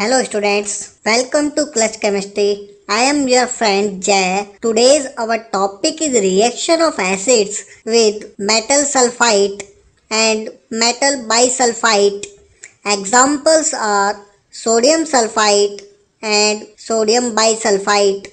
Hello students, welcome to Clutch Chemistry. I am your friend Jay. Today's our topic is reaction of acids with metal sulfite and metal bisulfite. Examples are sodium sulfite and sodium bisulfite.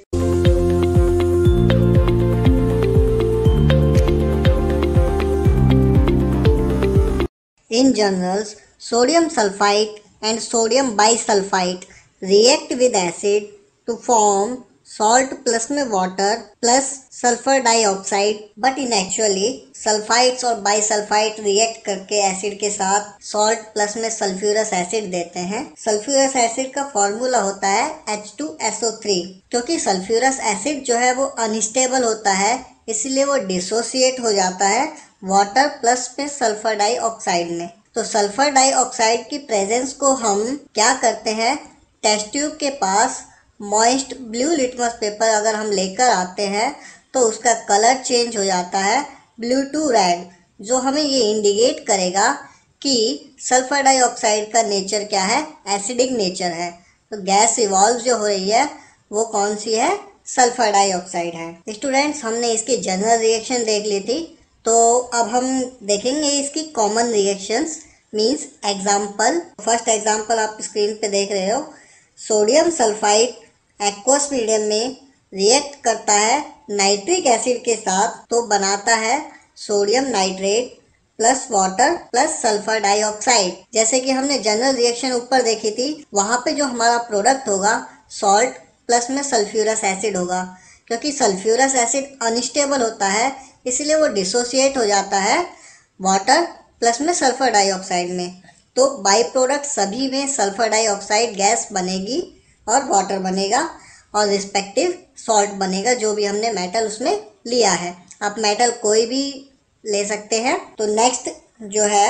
In generals, sodium sulfite and sodium bisulphide react with acid to form salt plus में water plus sulphur dioxide but in actually sulphides और bisulphide react करके acid के साथ salt plus में sulphurous acid देते हैं. Sulphurous acid का formula होता है H two S O three क्योंकि सल्फ्यूरस एसिड जो है वो अनस्टेबल होता है, इसलिए वो डिसोसिएट हो जाता है वाटर प्लस में सल्फ़र डाइऑक्साइड में. तो सल्फ़र डाइऑक्साइड की प्रेजेंस को हम क्या करते हैं? टेस्ट ट्यूब के पास मॉइस्ट ब्लू लिटमस पेपर अगर हम लेकर आते हैं तो उसका कलर चेंज हो जाता है ब्लू टू रेड जो हमें ये इंडिकेट करेगा कि सल्फ़र डाइऑक्साइड का नेचर क्या है? एसिडिक नेचर है। तो गैस इवॉल्व जो हो रही है, वो कौन सी है? सल्फ़र डाइऑक्साइड है। स्टूडेंट्स हमने इसकी जनरल रिएक्शन देख ली थी। तो अब हम देखेंगे इसकी common reactions means example first example आप स्क्रीन पे देख रहे हो. सोडियम सल्फाइड एक्वस मीडियम में रिएक्ट करता है नाइट्रिक एसिड के साथ तो बनाता है sodium nitrate plus water plus sulphur dioxide जैसे कि हमने जनरल रिएक्शन ऊपर देखी थी, वहाँ पे जो हमारा प्रोडक्ट होगा सॉल्ट प्लस में सल्फ्यूरस एसिड होगा, क्योंकि सल्फ्यूरस एसिड अनस्टेबल होता है इसलिए वो डिसोसिएट हो जाता है वाटर प्लस में सल्फ़र डाइऑक्साइड में। तो बाई प्रोडक्ट सभी में सल्फ़र डाइऑक्साइड गैस बनेगी और वाटर बनेगा और रिस्पेक्टिव सॉल्ट बनेगा, जो भी हमने मेटल उसमें लिया है। आप मेटल कोई भी ले सकते हैं। तो नेक्स्ट जो है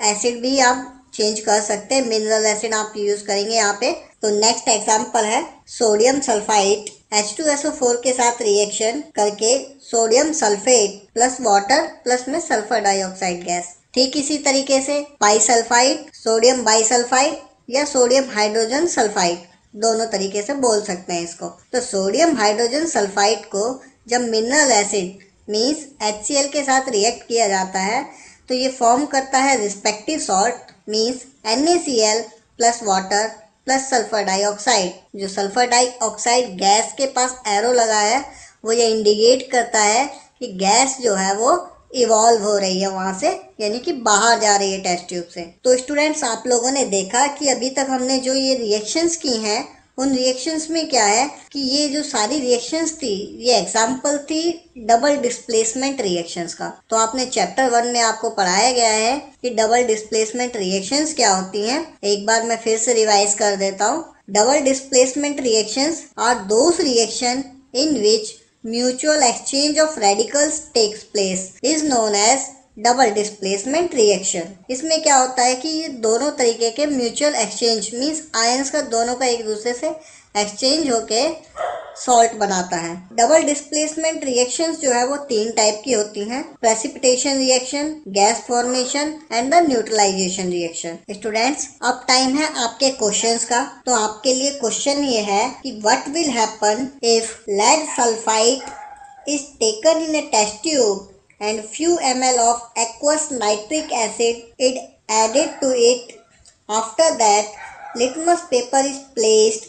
एसिड भी आप चेंज कर सकते हैं। मिनरल एसिड आप यूज़ करेंगे यहाँ पे। तो नेक्स्ट एग्जांपल है सोडियम सल्फाइड H2SO4 के साथ रिएक्शन करके sodium sulphate plus water plus में सल्फ़र डाइऑक्साइड गैस ठीक इसी तरीके से बाईसल्फाइड सोडियम बाईसल्फाइड या सोडियम हाइड्रोजन सल्फाइड दोनों तरीके से बोल सकते हैं इसको. तो सोडियम हाइड्रोजन सल्फाइड को जब मिनरल एसिड मीन्स एच के साथ रिएक्ट किया जाता है तो ये फॉर्म करता है respective salt means N plus water plus sulphur dioxide. जो सल्फ़र डाइऑक्साइड गैस के पास एरो लगा है वो ये इंडिकेट करता है कि गैस जो है वो इवॉल्व हो रही है वहाँ से, यानी कि बाहर जा रही है टेस्ट ट्यूब से। तो स्टूडेंट्स आप लोगों ने देखा कि अभी तक हमने जो ये रिएक्शंस की हैं उन रिएक्शंस में क्या है कि ये जो सारी रिएक्शंस थी, ये एग्ज़ाम्पल थी डबल डिस्प्लेसमेंट रिएक्शंस का। तो आपने चैप्टर वन में आपको पढ़ाया गया है कि डबल डिस्प्लेसमेंट रिएक्शंस क्या होती हैं। एक बार मैं फिर से रिवाइज कर देता हूँ। Double displacement reactions are those reaction in which mutual exchange of radicals takes place is known as double displacement reaction इसमें क्या होता है कि ये दोनों तरीके के म्यूचुअल एक्सचेंज मींस आयंस का दोनों का एक दूसरे से एक्सचेंज होके सॉल्ट बनाता है। डबल डिस्प्लेसमेंट रिएक्शंस जो है वो तीन टाइप की होती हैं। Precipitation reaction gas formation and the neutralisation reaction students अब टाइम है आपके क्वेश्चंस का। तो आपके लिए क्वेश्चन ये है कि what will happen if lead sulphide is taken in a test tube and few ml of aqueous nitric acid is added to it. After that, litmus paper is placed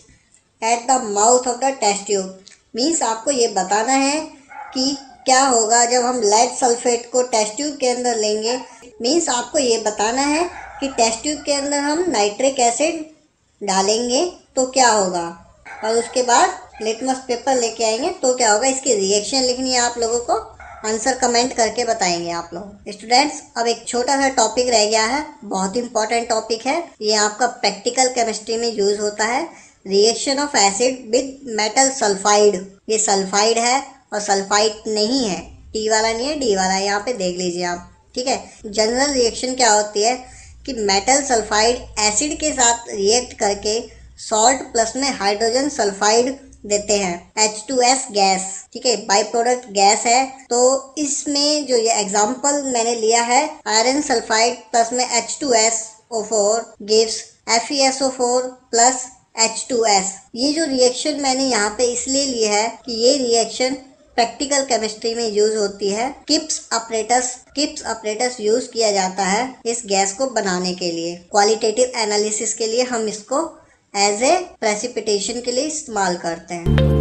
at the mouth of the test tube. Means आपको ये बताना है कि क्या होगा जब हम lead sulphate को टेस्ट ट्यूब के अंदर लेंगे मीन्स आपको ये बताना है कि टेस्ट ट्यूब के अंदर हम नाइट्रिक एसिड डालेंगे तो क्या होगा और उसके बाद लिटमस पेपर लेके आएँगे तो क्या होगा इसकी रिएक्शन लिखनी है आप लोगों को आंसर कमेंट करके बताएँगे आप लोग। स्टूडेंट्स, अब एक छोटा सा टॉपिक रह गया है। बहुत इंपॉर्टेंट टॉपिक है। ये आपका प्रैक्टिकल केमिस्ट्री में यूज़ होता है। Reaction of acid with metal sulphide ये सल्फाइड है और सल्फाइड नहीं है। टी वाला नहीं है डी वाला यहाँ पे देख लीजिए आप। ठीक है? जनरल रिएक्शन क्या होती है? कि मेटल सल्फाइड एसिड के साथ रिएक्ट करके सॉल्ट प्लस में हाइड्रोजन सल्फाइड देते हैं। एच टू एस गैस, ठीक है बाई प्रोडक्ट गैस है। तो इसमें जो ये एग्ज़ाम्पल मैंने लिया है आयरन सल्फाइड प्लस में H2S O4 gives FeSO4 plus H2S ये जो रिएक्शन मैंने यहाँ पे इसलिए लिया है कि ये रिएक्शन प्रैक्टिकल केमिस्ट्री में यूज़ होती है। Kipp's apparatus Kipp's apparatus use किया जाता है इस गैस को बनाने के लिए। क्वालिटेटिव एनालिसिस के लिए हम इसको एज ए प्रेसिपिटेशन के लिए इस्तेमाल करते हैं।